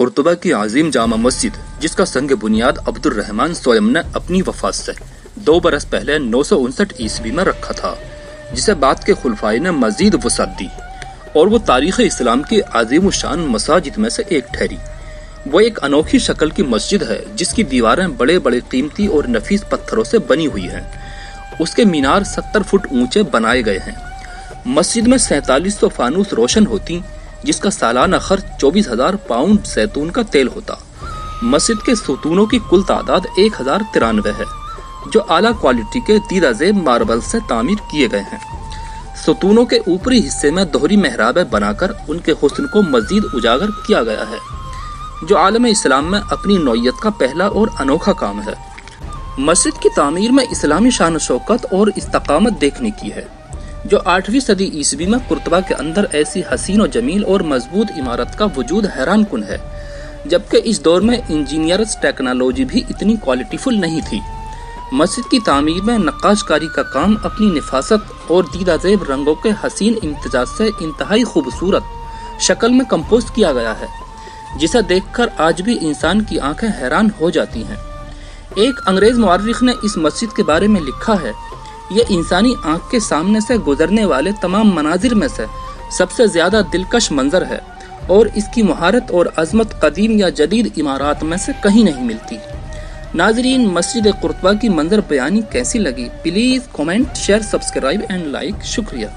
कुर्तुबा की अजीम जामा मस्जिद, जिसका संग बुनियाद अब्दुल रहमान सोयम ने अपनी वफात से दो बरस पहले नौ सौ उनसठ ईस्वी में रखा था, जिसे बाद के खुलफाई ने मजीद वसात दी और वो तारीख इस्लाम की अजीम शान मसाजिद में से एक ठहरी। वो एक अनोखी शक्ल की मस्जिद है, जिसकी दीवारें बड़े बड़े कीमती और नफीस पत्थरों से बनी हुई हैं। उसके मीनार सत्तर फुट ऊँचे बनाए गए हैं। मस्जिद में सैतालीस सौ फानूस रोशन होती जिसका सालाना खर्च चौबीस हज़ार पाउंड जैतून का तेल होता। मस्जिद के सुतूनों की कुल तादाद एक हज़ार तिरानवे है, जो आला क्वालिटी के दीदा जेब मार्बल से तामीर किए गए हैं। सतूनों के ऊपरी हिस्से में दोहरी महराबे बनाकर उनके हुस्न को मजीद उजागर किया गया है, जो आलम इस्लाम में अपनी नौयत का पहला और अनोखा काम है। मस्जिद की तामीर में इस्लामी शान शौकत और इस्तकामत देखने की है। जो आठवीं सदी ईस्वी में कुर्तबा के अंदर ऐसी हसीन और जमील और मज़बूत इमारत का वजूद हैरान कन है, जबकि इस दौर में इंजीनियर्स टेक्नोलॉजी भी इतनी क्वालिटीफुल नहीं थी। मस्जिद की तामीर में नक्काशकारी का काम अपनी नफासत और दीदा जेब रंगों के हसीन इम्तजाज से इंतहाई खूबसूरत शक्ल में कंपोज किया गया है, जिसे देखकर आज भी इंसान की आँखें हैरान हो जाती हैं। एक अंग्रेज़ मुआरिख ने इस मस्जिद के बारे में लिखा है ये इंसानी आँख के सामने से गुजरने वाले तमाम मनाजिर में से सबसे ज़्यादा दिलकश मंजर है और इसकी महारत और अजमत कदीम या जदीद इमारत में से कहीं नहीं मिलती। नाजरीन, मस्जिद कुरतबा की मंजर बयानी कैसी लगी? Please comment, share, subscribe and like. शुक्रिया।